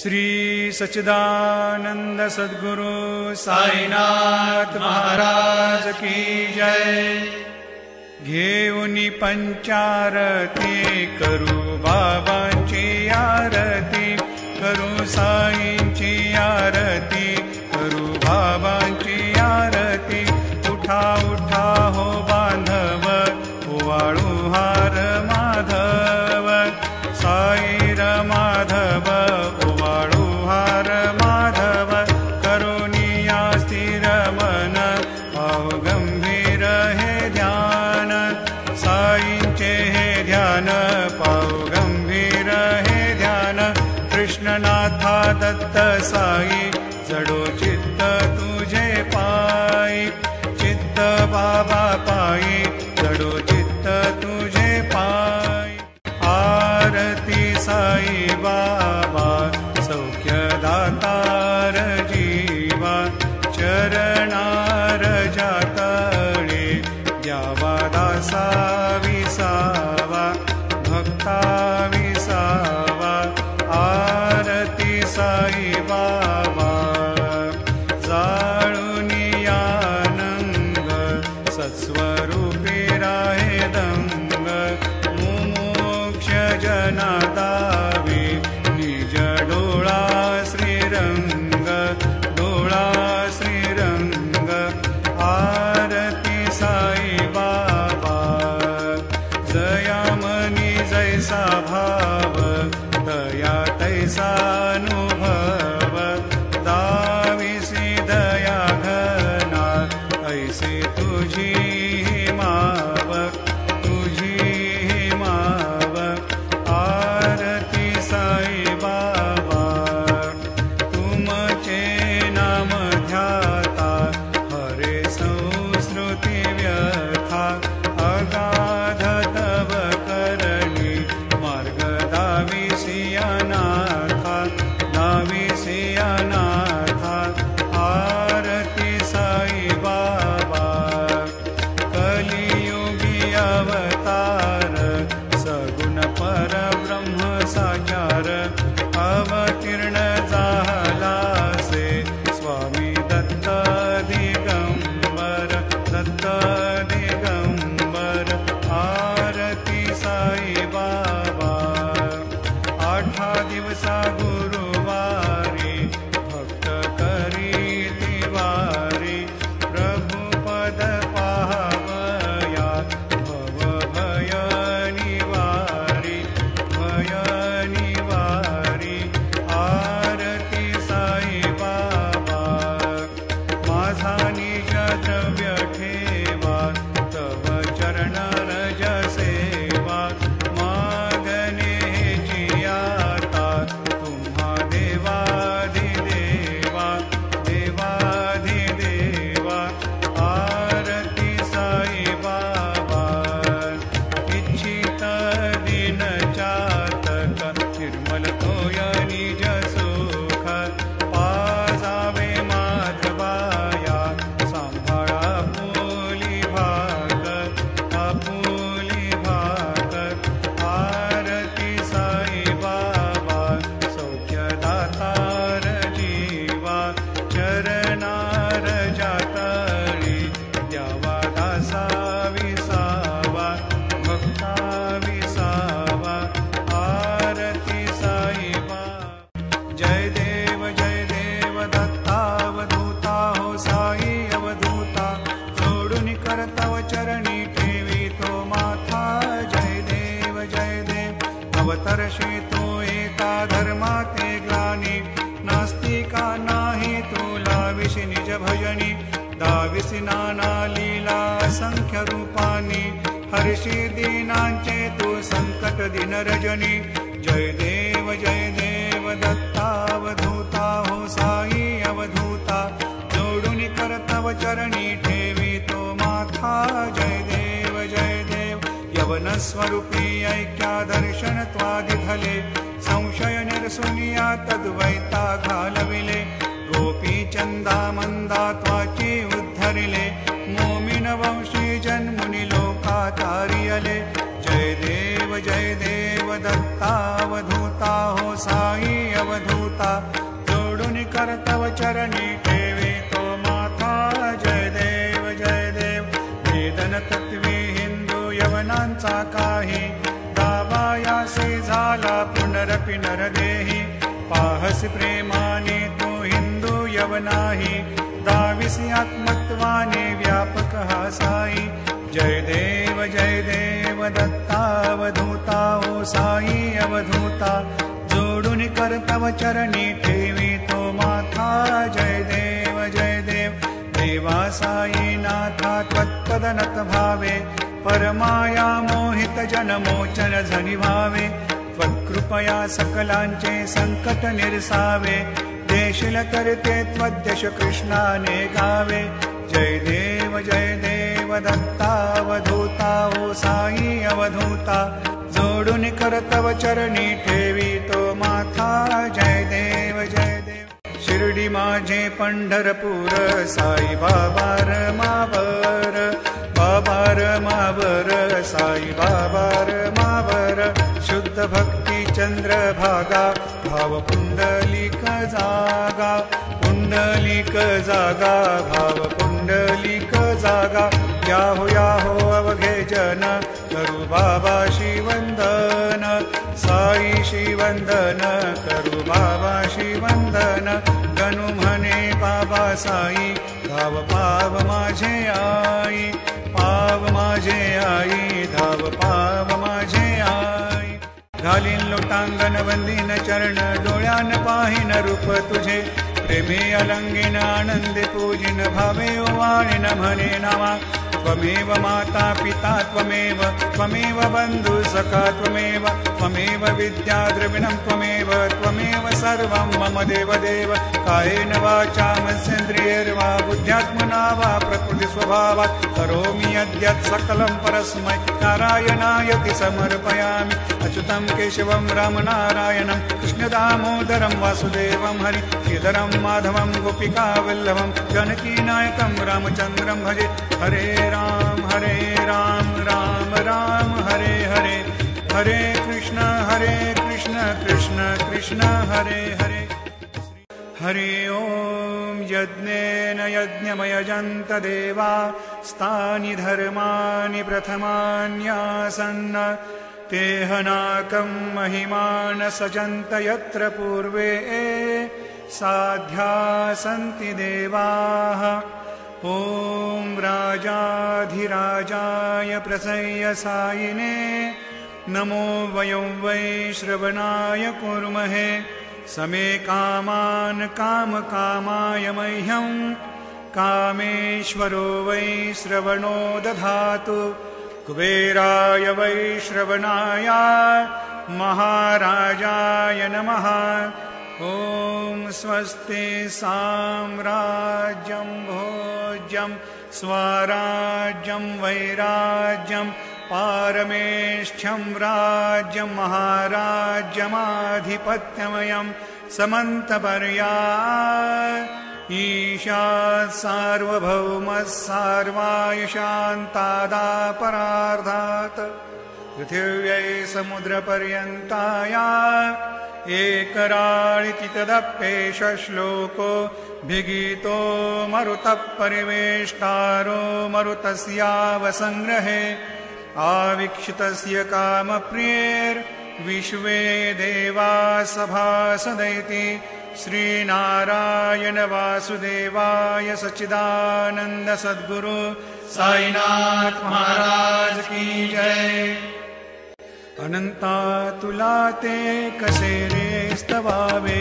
श्री सचिदानन्द सद्गुरु साईनाथ महाराज की जयघे उपञ्चारती करु बाबा च आरती करुचि आरती। भक्ता विसा कलियुगियव श्वेतो एता धर्मा ते ग्लानि नास्तिका नाहि न निजभजनि निज नानालीला दाविसि हर्षि दीनाञ्चे तु सङ्कटदिनरजनि जय देव जय देव दत्तावधूता हो साई अवधूता जोडुनि कर्तव चरणी स्वरूपी ऐक्या दर्शनत्वादिफले संशयनिरसुनिया तद्वैताघालविले गोपी चन्दा मन्दाचीमुद्धरिले नोमि न वंशी जन्मुनि लोकाकारियले जय देव जयदेव दत्तावधूता होसाई अवधूता जोडुनि कर्तव चरणी यवनांचा काही? दावायासी झाला पुनरपि नरदेही। पाहसी प्रेमाने तू हिंदू यवनाही दाविसी आत्मत्वाने व्यापक साई। जय देव जय देव दत्तावधूता ओ साई अवधूता। जोडून करतव चरणी ठेवी तो माथा जय देव जय देव। देवा साई नाथा त्वत्पदनत भावे परमाया मोहित जनमोचन झनि भावे त्वत्कृपया सकलांचे संकट निर्सावे देशिल करते त्वद्यश कृष्णाने गावे जय देव जय देव दत्तावधूता ओ साई अवधूता जोडून करतव चरणी ठेवी तो माथा जय देव जय देव। शिर्डी माझे पंढरपूर साई बाबार मावर बाबार मावर साई बाबार मावर शुद्ध भक्ती चंद्र भागा भाव पुंडलिक जागा पुंडलिक जागा भाव पुंडलिक जागा याहो याहो अवघे जन करू बाबा शिवंदन साई शिवंदन करू बाबा शिवंदन म्हणे बाबा साई धाव पाव माझे आई पाव माझे आई धाव पाव माझे आई. घालीन लोटांगण वंदीन चरण डोळ्यान पाहिन रूप तुझे. प्रेमे अलंगिन आनंदे पूजिन भावे वाणिन म्हणे नामा त्वमेव माता पिता त्वमेव त्वमेव बन्धु सखा त्वमेव त्वमेव विद्या द्रविणं त्वमेव त्वमेव सर्वं मम देव देव कायेन वाचा मनसेन्द्रियैर्वा बुद्ध्यात्मना वा प्रकृतिस्वभावात्। करोमि यद्यत् सकलं परस्मै नारायणायति समर्पयामि। अच्युतं केशवं रामनारायणं कृष्णदामोदरं वासुदेवं हरि श्रीधरं माधवं गोपिकावल्लभं जानकीनायकं रामचन्द्रं भजे हरे राम हरे राम राम राम, हरे हरे। हरे कृष्ण हरे कृष्ण कृष्ण कृष्ण, हरे हरे। हरि ॐ यज्ञेन यज्ञमयजन्त देवा। स्तानि धर्माणि प्रथमान्यासन्न। तेहनाकं महिमान सजन्त यत्र पूर्वे। साध्या सन्ति देवाः। ॐ राजाधिराजाय प्रसय्यसायिने नमो वयं वै श्रवणाय कुर्महे समे कामान् कामकामाय मह्यम् कामेश्वरो वै श्रवणो दधातु कुबेराय वै श्रवणाय महाराजाय नमः। ॐ स्वस्ति साम्राज्यं भोज्यं स्वराज्यं वैराज्यं पारमेष्ठ्यं राज्यं महाराज्यमाधिपत्यमयं समन्तपर्या। ईशात् सार्वभौमः सार्वाय शान्तादापरार्धात् पृथिव्यै समुद्रपर्यन्ताया एकराळिति तदप्येष श्लोको भिगीतो मरुतः परिवेष्टारो मरुतस्यावसङ्ग्रहे। आवीक्षितस्य कामप्रियेर्विश्वे देवा सभासदैति श्रीनारायण वासुदेवाय सच्चिदानन्द सद्गुरु साईनाथ महाराज की जय अनन्ता तुला ते कसे रे स्तवावे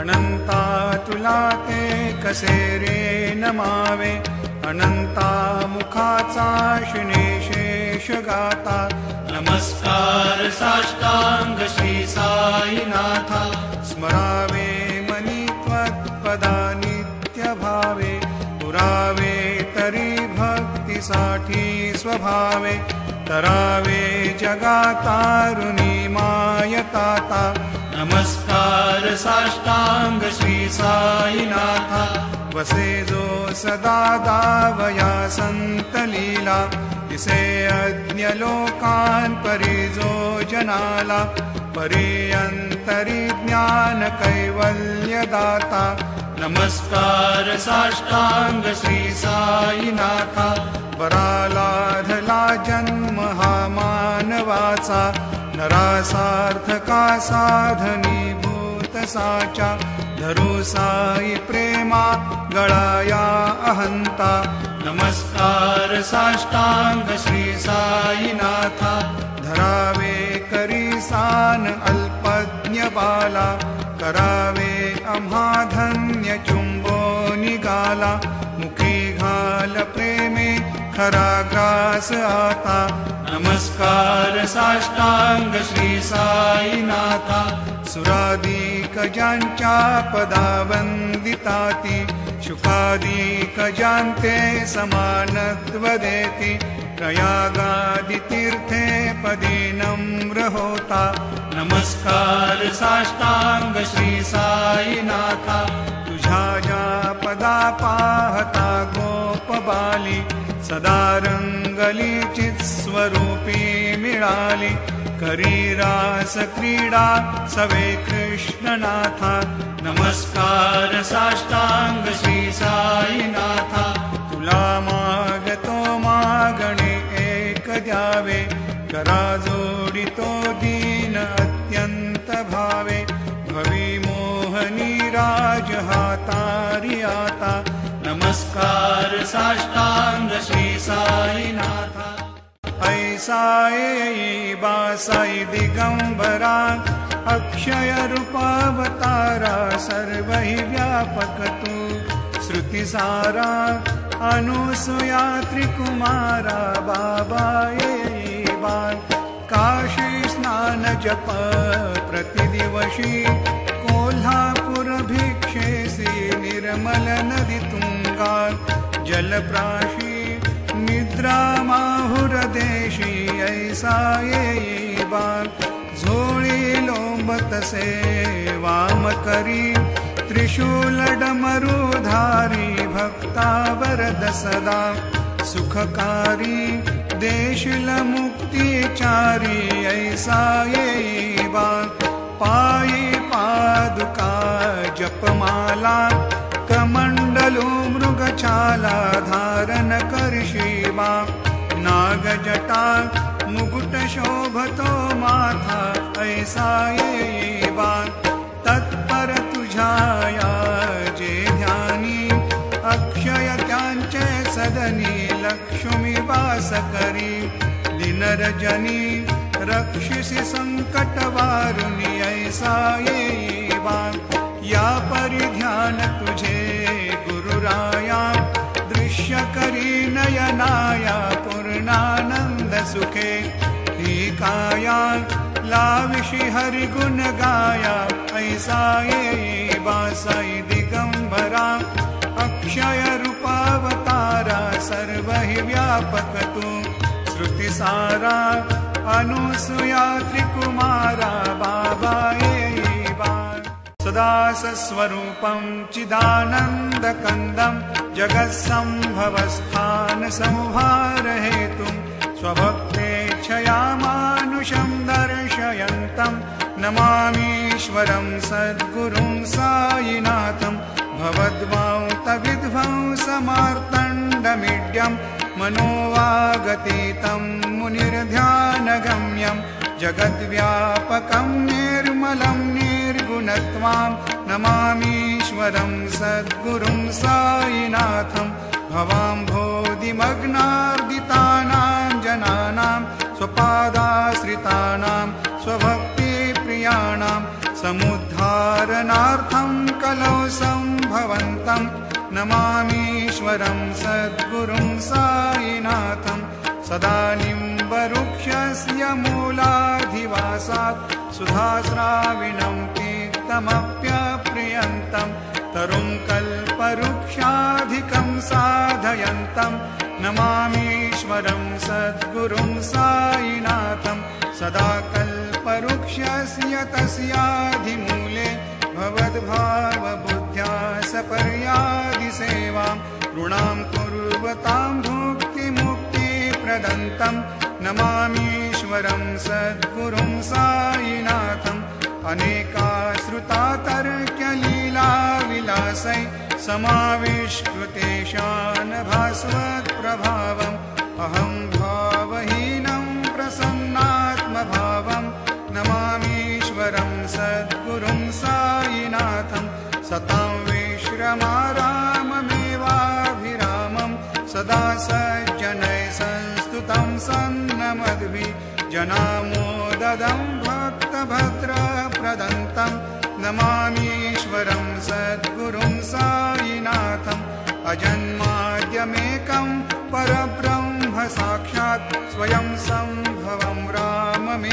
अनन्ता तुला ते कसे रे नमावे अनन्ता मुखाचा शिनेशेष गाता नमस्कार श्री साईनाथा स्मरावे मनी त्वत्पदा नित्यभावे पुरावे तरी भक्तीसाठी स्वभावे तरावे जगातारुणी मायताता नमस्कार साष्टांग श्री साईनाथा। वसे जो सदा दावया संत लीला। इसे अज्ञ लोकान् परिजो जनाला परेऽन्तरि ज्ञानकैवल्यदाता नमस्कार साष्टाङ्ग श्री साईनाथा जन्महामानवाचा नरासार्थका साधनीभूत साचा धरु साई प्रेमा गळाया अहन्ता नमस्कार साष्टाङ्ग श्री साईनाथा धरावे करीसान अल्पज्ञबाला करावे अमाधन्यचुम्बो निगाला मुखी घाल प्रेमे खराग्रास आता नमस्कार साष्टाङ्ग श्री साईनाथा सुरादिकजाञ्चा पदा वन्दिताति शुकादिकजान्ते समानत्वदेति प्रयागादितीर्थे पदीनं होता नमस्कार साष्टाङ्ग श्री साईनाथा तुझा या पदा पाहता गोपबाली सदा रङ्गली चित्स्वरूपी मिळाली. करीरास क्रीडा सवे कृष्णनाथा. नमस्कार साष्टाङ्ग श्री साईनाथा. तुला मागतो मागणे एक द्यावे. करा जोडितो दीन अत्यन्त भावे भवि मोहनी राजहातारि आता. नमस्कार साष्टाङ्ग श्री साईनाथा ऐसायै बासाई दिगम्बरा अक्षयरूपावतारा सर्वै व्यापकतु। श्रुतिसारा अनुसुया त्रिकुमारा बाबायै बा। काशी स्नान जप प्रतिदिवशी कोल्हापुरभिक्षेसि निर्मल नदी तुङ्गा। जलप्राशी निद्रा माहुरदेशी ऐसा ये बा झोळी लोंबतसे वाम करी त्रिशूलडमरुधारी भक्ता वरद सदा सुखकारी देशिलमुक्तिचारी ऐसा ये बा पायी पादुका जपमाला कमण्डलो मृगचाला धारन कर्षिवा नागजटा मुकुटशोभतो माथा ऐसा ये वा तत्पर तुझाया जे ध्यानी अक्षय त्यांचे सदनी लक्ष्मी वास करी दिनरजनी रक्षिसि सङ्कटवारुणि ऐसा ये परिध्यान तुझे गुरुराया दृश्य करी नयनाया सुखे। काया लाविषि हरिगुण गाया। ऐसा ये बासाई दिगम्बरा अक्षय रूपावतारा सर्व हि व्यापकतु श्रुतिसारा अनुसूया त्रिकुमारा बाबा सदा सस्वरूपं चिदानन्दकन्दं जगत्सम्भवस्थानसंहारहेतुं स्वभक्तेच्छया मानुषं दर्शयन्तं नमामीश्वरं सद्गुरुं सायिनाथं भवद्वान्तविध्वंसमार्तण्डमीड्यं मनोवागतीतं मुनिर्ध्यानगम्यं जगद्व्यापकं निर्मलं निर्गुणत्वां नमामीश्वरं सद्गुरुं सायिनाथं भवाम्भोधिमग्नार्दितानां जनानां स्वपादाश्रितानां स्वभक्तिप्रियाणां समुद्धारणार्थं कलौ सम्भवन्तं नमामीश्वरं सद्गुरुं सायिनाथं सदा निम्बवृक्षस्य मूलाधिवासात् सुधास्राविणं तीक्तमप्यप्रियन्तं तरुं कल्पवृक्षाधिकं साधयन्तं नमामीश्वरं सद्गुरुं सायिनाथं सदा कल्पवृक्षस्य तस्याधिमूले भवद्भावबुद्ध्या सपर्यादिसेवां ऋणां कुर्वतां भुक्तिमुक्तिप्रदन्तं नमामीश्वरं सद्गुरुं सायिनाथम् अनेकाश्रुता तर्क्यलीलाविलासै समाविष्कृतेशान भास्वत्प्रभावम्। अहं भावहीनं प्रसन्नात्मभावं। नमामीश्वरं सद्गुरुं सायिनाथं सतां विश्रमाराममेवाभिरामं। सदा सज्जनय संस्तुतं सन्नमद्भि जनामोददं भक्तभद्रप्रदन्तं नमामीश्वरं सद्गुरुं सायिनाथम् अजन्माद्यमेकं परब्रह्म साक्षात् स्वयं सम्भवं राममेवावतीर्णं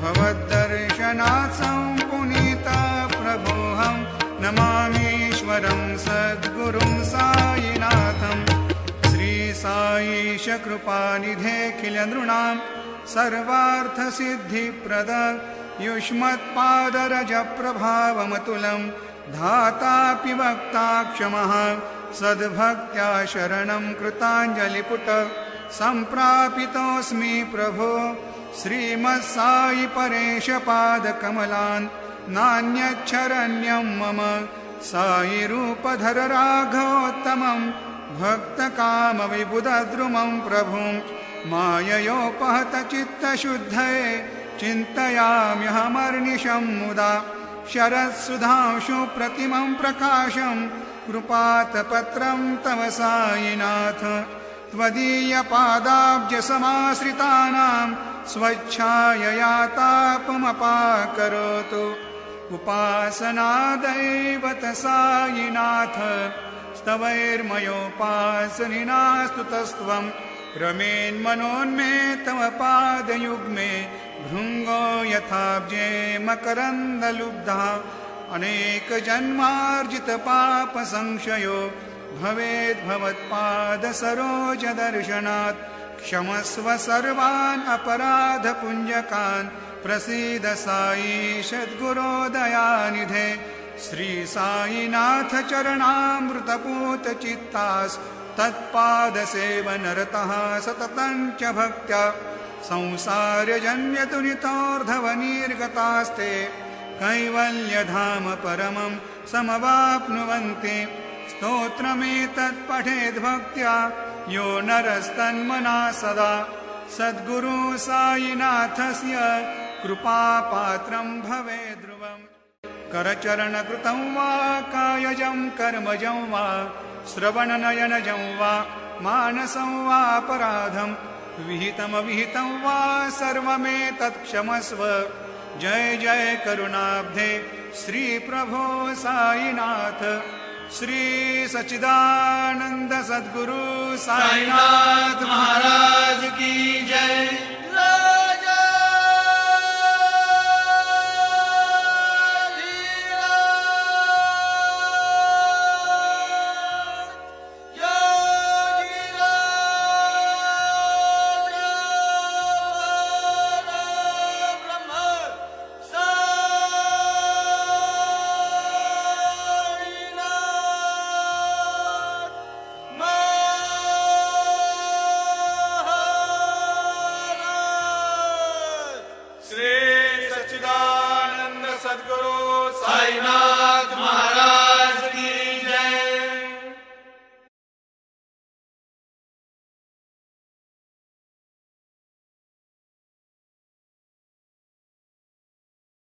भवद्दर्शनात् सम्पुनीता प्रभोऽहं नमामीश्वरं सद्गुरुं सायिनाथम् श्रीसायीशकृपानिधेऽखिल नृणां सर्वार्थसिद्धिप्रद युष्मत्पादरजप्रभावमतुलं धातापि वक्ता क्षमः सद्भक्त्या शरणं कृताञ्जलिपुट सम्प्रापितोऽस्मि प्रभो श्रीमत्सायि परेशपादकमलान् नान्यच्छरण्यं मम सायिरूपधर राघवोत्तमं भक्तकामविबुधद्रुमं प्रभुं माययोपहतचित्तशुद्धये चिन्तयाम्यहमर्निशं मुदा शरत्सुधांशु प्रतिमं प्रकाशम् कृपातपत्रं तव सायिनाथ। त्वदीयपादाब्जसमाश्रितानां स्वच्छायया तापमपाकरोतु। उपासनादैवत सायिनाथ स्तवैर्मयोपासनिनास्तुतस्त्वं रमेन्मनोन्मे तव पादयुग्मे भृङ्गो यथाब्जे मकरन्दलुब्धा। अनेकजन्मार्जितपापसंशयो भवेद्भवत्पादसरोजदर्शनात् क्षमस्व सर्वान् अपराधपुञ्जकान् प्रसीद सायीषद्गुरोदयानिधे श्रीसायिनाथ चरणामृतपूतचित्तास्तत्पादसेवनरतः सततं च भक्त्या संसार्यजन्यतुनितोर्धवनिर्गतास्ते कैवल्यधाम परमं समवाप्नुवन्ति। स्तोत्रमेतत्पठेद्भक्त्या यो नरस्तन्मना सदा। सद्गुरु सायिनाथस्य कृपापात्रं भवे ध्रुवम् करचरणकृतं वा कायजं कर्मजं वा श्रवणनयनजं वा मानसं वापराधम् विहितमविहितं वा सर्वमेतत्क्षमस्व। जय जय करुणाब्धे। श्रीप्रभो साईनाथ। श्री सच्चिदानन्द सद्गुरु साईनाथ महाराज की जय।